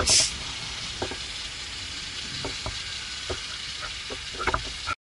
you